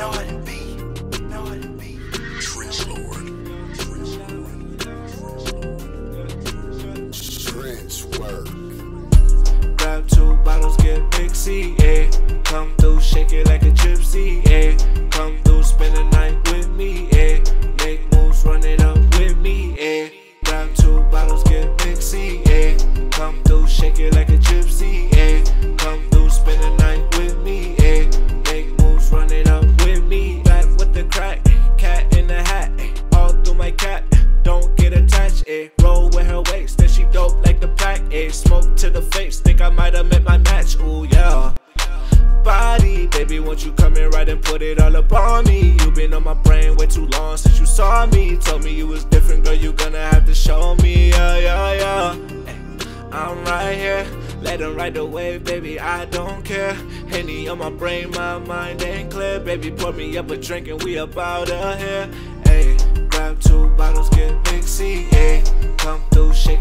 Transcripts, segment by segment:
know how to be, know how to be. Trench Lord. Trench work. Grab two bottles, get mixy, eh. Come through, shake it like a gypsy, eh. Come through, spend the night Smoke to the face, think I might have met my match, ooh yeah. Body, baby, won't you come in right and put it all up on me? You been on my brain way too long since you saw me. Told me you was different, girl, you gonna have to show me, yeah, yeah, yeah. I'm right here, let him ride the wave, baby, I don't care. Henny on my brain, my mind ain't clear, baby, pour me up a drink and we up out of here. Hey, grab two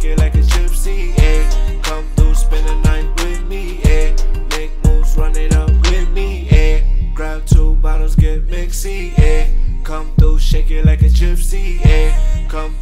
it like a gypsy, ayy. Come through, spend the night with me, ayy. Make moves, run it up with me, ayy. Grab two bottles, get mixy, ayy. Come through, shake it like a gypsy, ayy. Come